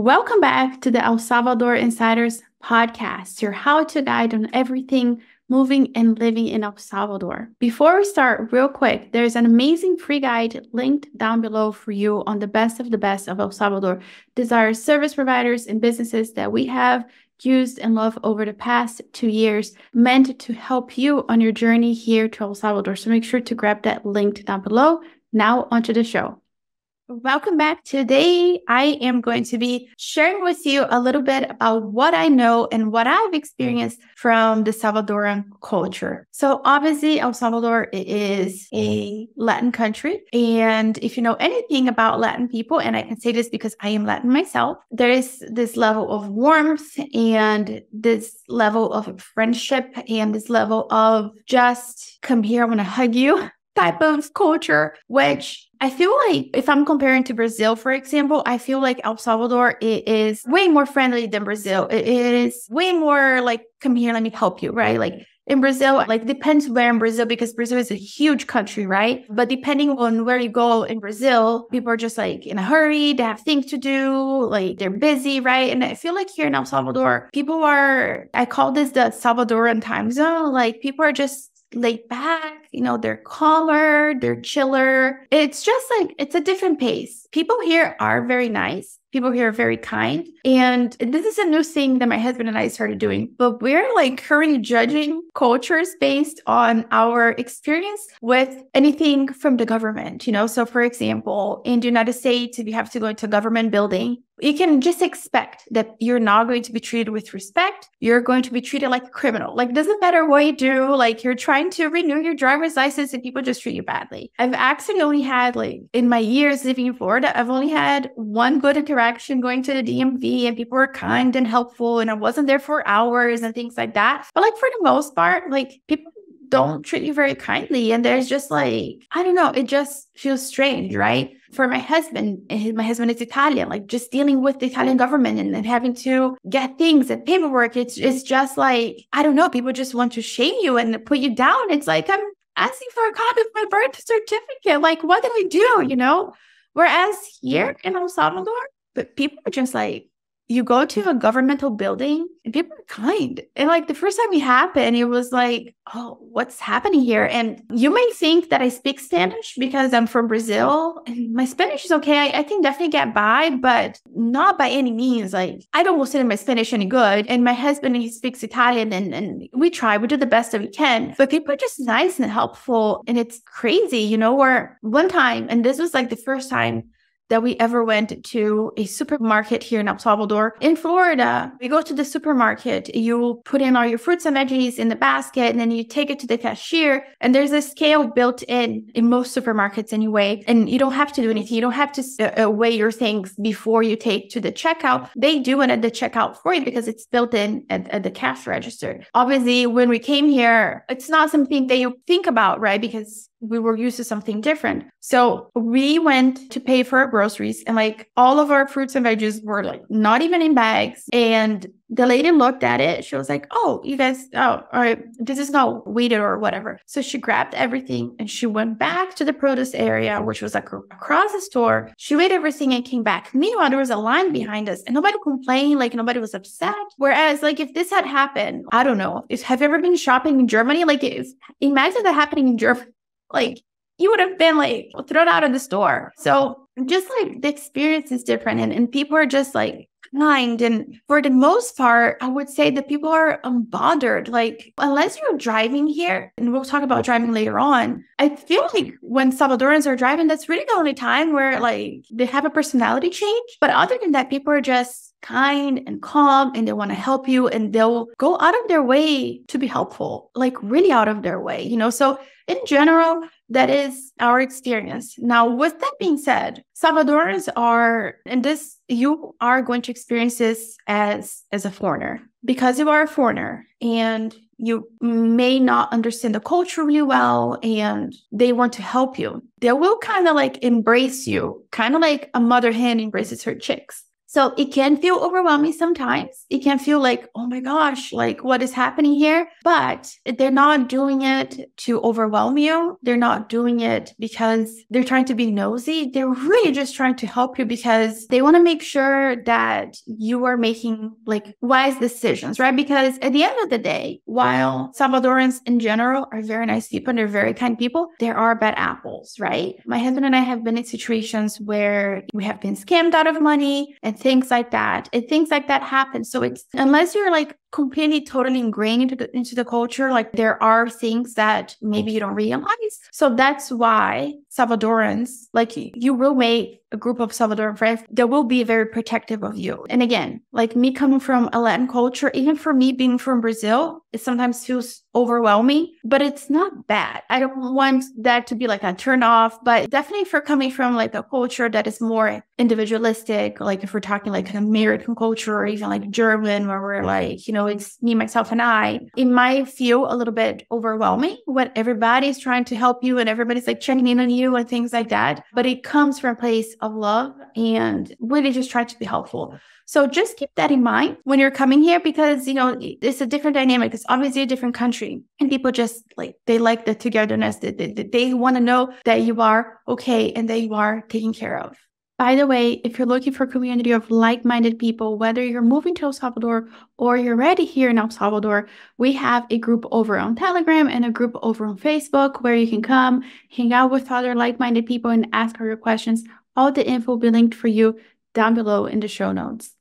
Welcome back to the El Salvador Insiders podcast, your how to guide on everything moving and living in El Salvador. Before we start, real quick, there's an amazing free guide linked down below for you on the best of the best of El Salvador. These are service providers and businesses that we have used and loved over the past two years, meant to help you on your journey here to El Salvador. So make sure to grab that link down below. Now, onto the show. Welcome back. Today, I am going to be sharing with you a little bit about what I know and what I've experienced from the Salvadoran culture. So, obviously, El Salvador is a Latin country. And if you know anything about Latin people, and I can say this because I am Latin myself, there is this level of warmth and this level of friendship and this level of just come here, I want to hug you type of culture, which I feel like if I'm comparing to Brazil, for example, I feel like El Salvador is way more friendly than Brazil. It is way more like, come here, let me help you, right? Like in Brazil, like depends where in Brazil because Brazil is a huge country, right? But depending on where you go in Brazil, people are just like in a hurry, they have things to do, like they're busy, right? And I feel like here in El Salvador, people are, I call this the Salvadoran time zone. Like people are just laid back, you know, they're calmer, they're chiller. It's just like it's a different pace. People here are very nice. People here are very kind. And this is a new thing that my husband and I started doing. But we're like currently judging cultures based on our experience with anything from the government, you know? So, for example, in the United States, if you have to go into a government building, you can just expect that you're not going to be treated with respect. You're going to be treated like a criminal. Like, doesn't matter what you do, like, you're trying to renew your driver's license and people just treat you badly. I've actually only had, like, in my years living in Florida, I've only had one good interaction going to the DMV and people were kind and helpful and I wasn't there for hours and things like that. But, like, for the most part, like, people don't treat you very kindly. And there's just like, I don't know, it just feels strange, right? For my husband, eh, my husband is Italian, like just dealing with the Italian government and, and having to get things and paperwork. It's, it's just like, I don't know, people just want to shame you and put you down. It's like, I'm asking for a copy of my birth certificate. Like, what did I do? You know? Whereas here in El Salvador, but people are just like, you go to a governmental building and people are kind. And like the first time it happened, it was like, oh, what's happening here? And you may think that I speak Spanish because I'm from Brazil and my Spanish is okay. I, I can definitely get by, but not by any means. Like I don't consider my Spanish any good. And my husband, he speaks Italian and, and we try, we do the best that we can. But people are just nice and helpful. And it's crazy, you know, where one time, and this was like the first time that we ever went to a supermarket here in El Salvador. In Florida, we go to the supermarket, you put in all your fruits and veggies in the basket, and then you take it to the cashier. And there's a scale built in in most supermarkets anyway. And you don't have to do anything. You don't have to uh, uh, weigh your things before you take to the checkout. They do it at the checkout for you because it's built in at, at the cash register. Obviously, when we came here, it's not something that you think about, right? Because we were used to something different. So we went to pay for our groceries and like all of our fruits and veggies were like not even in bags. And the lady looked at it. She was like, Oh, you guys, oh, all right, this is not weighted or whatever. So she grabbed everything and she went back to the produce area, which was like across the store. She weighed everything and came back. Meanwhile, there was a line behind us and nobody complained, like nobody was upset. Whereas, like, if this had happened, I don't know, if have you ever been shopping in Germany? Like, if imagine that happening in Germany like you would have been like thrown out of the store. So just like the experience is different and, and people are just like kind. And for the most part, I would say that people are unbothered. Like, unless you're driving here, and we'll talk about driving later on, I feel like when Salvadorans are driving, that's really the only time where like they have a personality change. But other than that, people are just kind and calm and they want to help you and they'll go out of their way to be helpful, like really out of their way, you know? So in general, that is our experience. Now, with that being said, Salvadorans are, and this you are going to experience this as as a foreigner because you are a foreigner and you may not understand the culture really well and they want to help you. They will kind of like embrace you, kind of like a mother hen embraces her chicks. So it can feel overwhelming sometimes. It can feel like, oh my gosh, like what is happening here? But they're not doing it to overwhelm you. They're not doing it because they're trying to be nosy. They're really just trying to help you because they want to make sure that you are making like wise decisions, right? Because at the end of the day, while Salvadorans in general are very nice people and they're very kind people, there are bad apples, right? My husband and I have been in situations where we have been scammed out of money and things like that. And things like that happen. So it's unless you're like completely totally ingrained into the, into the culture like there are things that maybe you don't realize. So that's why salvadorans like you will make a group of salvadoran friends that will be very protective of you. And again like me coming from a latin culture even for me being from brazil it sometimes feels overwhelming but it's not bad. I don't want that to be like a turn off but definitely for coming from like a culture that is more individualistic like if we're talking like an american culture or even like german where we're mm-hmm. like you know know, it's me, myself, and I, it might feel a little bit overwhelming when everybody's trying to help you and everybody's like checking in on you and things like that. But it comes from a place of love and really just try to be helpful. So just keep that in mind when you're coming here because, you know, it's a different dynamic. It's obviously a different country. And people just like, they like the togetherness. They, they, they want to know that you are okay and that you are taken care of. By the way, if you're looking for a community of like-minded people, whether you're moving to El Salvador or you're already here in El Salvador, we have a group over on Telegram and a group over on Facebook where you can come, hang out with other like-minded people and ask all your questions. All the info will be linked for you down below in the show notes.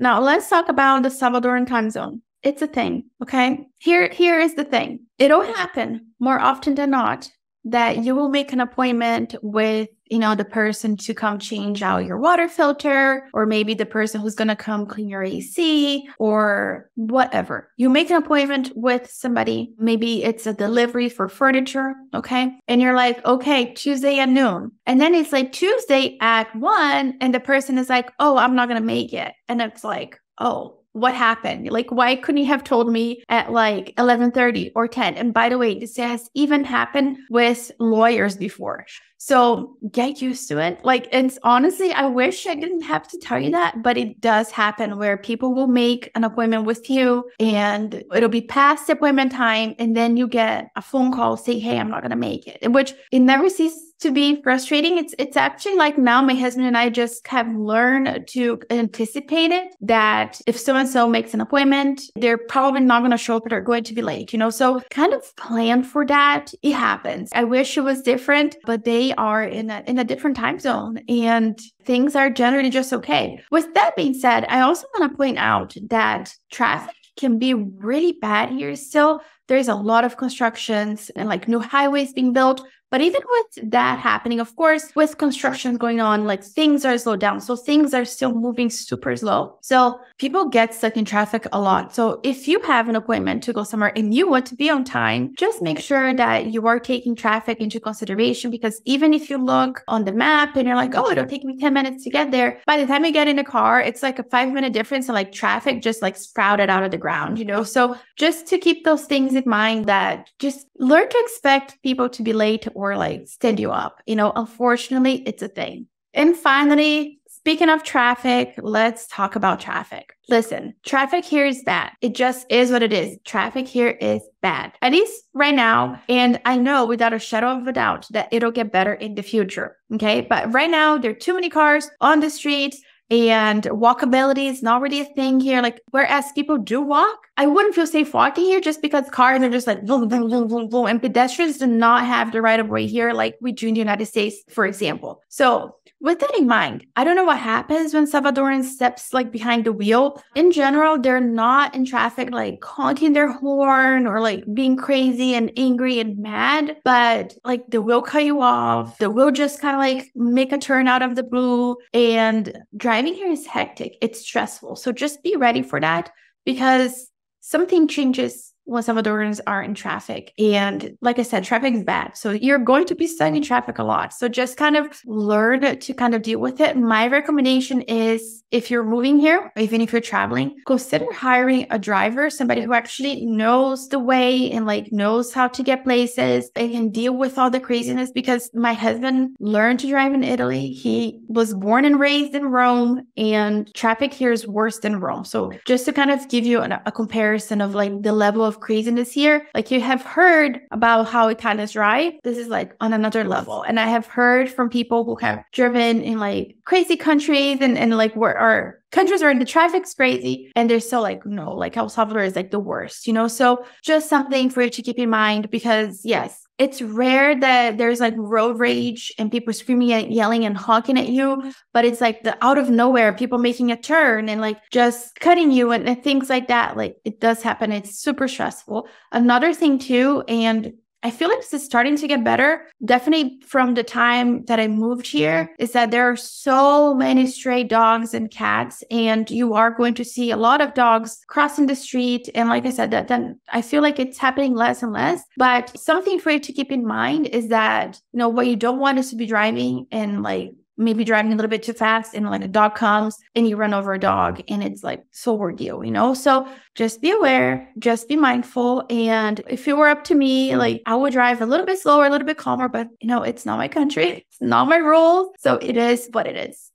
Now, let's talk about the Salvadoran time zone. It's a thing, okay? Here, here is the thing. It'll happen more often than not that you will make an appointment with you know the person to come change out your water filter or maybe the person who's going to come clean your AC or whatever. You make an appointment with somebody. Maybe it's a delivery for furniture okay? And you're like okay Tuesday at noon. And then it's like Tuesday at 1 and the person is like oh I'm not going to make it. And it's like oh what happened like why couldn't you have told me at like 11:30 or 10 and by the way this has even happened with lawyers before so get used to it. Like, and honestly, I wish I didn't have to tell you that, but it does happen where people will make an appointment with you and it'll be past appointment time. And then you get a phone call saying, Hey, I'm not going to make it, which it never ceases to be frustrating. It's it's actually like now my husband and I just have learned to anticipate it that if so and so makes an appointment, they're probably not going to show up they're going to be late, you know. So kind of plan for that. It happens. I wish it was different, but they are in a in a different time zone and things are generally just okay. With that being said, I also want to point out that traffic can be really bad here still. There's a lot of constructions and like new highways being built, but even with that happening, of course, with construction going on, like things are slowed down. So things are still moving super slow. So people get stuck in traffic a lot. So if you have an appointment to go somewhere and you want to be on time, just make sure that you are taking traffic into consideration because even if you look on the map and you're like, oh, it'll take me 10 minutes to get there, by the time you get in the car, it's like a five minute difference and like traffic just like sprouted out of the ground, you know? So just to keep those things in mind that just learn to expect people to be late or or like stand you up. You know, unfortunately, it's a thing. And finally, speaking of traffic, let's talk about traffic. Listen, traffic here is bad. It just is what it is. Traffic here is bad, at least right now. And I know without a shadow of a doubt that it'll get better in the future. Okay. But right now, there are too many cars on the streets and walkability is not really a thing here. Like, whereas people do walk, I wouldn't feel safe walking here just because cars are just like and pedestrians do not have the right of way here, like we do in the United States, for example. So with that in mind, I don't know what happens when Salvadoran steps like behind the wheel. In general, they're not in traffic like honking their horn or like being crazy and angry and mad, but like they will cut you off. They will just kind of like make a turn out of the blue. And driving here is hectic. It's stressful. So just be ready for that because something changes when Salvadorans are in traffic. And like I said, traffic is bad. So you're going to be stuck in traffic a lot. So just kind of learn to kind of deal with it. My recommendation is if you're moving here, even if you're traveling, consider hiring a driver, somebody who actually knows the way and like knows how to get places and can deal with all the craziness because my husband learned to drive in Italy. He was born and raised in Rome and traffic here is worse than Rome. So just to kind of give you a comparison of like the level of craziness here, like you have heard about how Italians drive. This is like on another level. And I have heard from people who have driven in like crazy countries and, and like where are countries where in the traffic's crazy and they're so like no like el salvador is like the worst you know so just something for you to keep in mind because yes it's rare that there's like road rage and people screaming and yelling and honking at you mm-hmm. but it's like the out of nowhere people making a turn and like just cutting you and, and things like that like it does happen. It's super stressful. Another thing too and I feel like this is starting to get better. Definitely from the time that I moved here, is that there are so many stray dogs and cats, and you are going to see a lot of dogs crossing the street. And like I said, that then I feel like it's happening less and less. But something for you to keep in mind is that you know what you don't want is to be driving and like maybe driving a little bit too fast and like a dog comes and you run over a dog and it's like so ordeal, you know? So just be aware, just be mindful. And if it were up to me, like I would drive a little bit slower, a little bit calmer, but you know, it's not my country, it's not my rules. So it is what it is.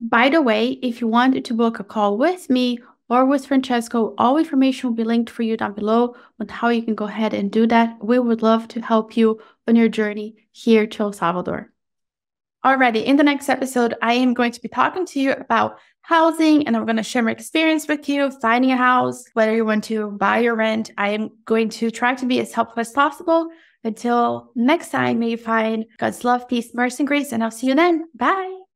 By the way, if you wanted to book a call with me or with Francesco, all information will be linked for you down below on how you can go ahead and do that. We would love to help you on your journey here to El Salvador. Alrighty, in the next episode, I am going to be talking to you about housing and I'm going to share my experience with you finding a house, whether you want to buy or rent. I am going to try to be as helpful as possible. Until next time, may you find God's love, peace, mercy, and grace, and I'll see you then. Bye.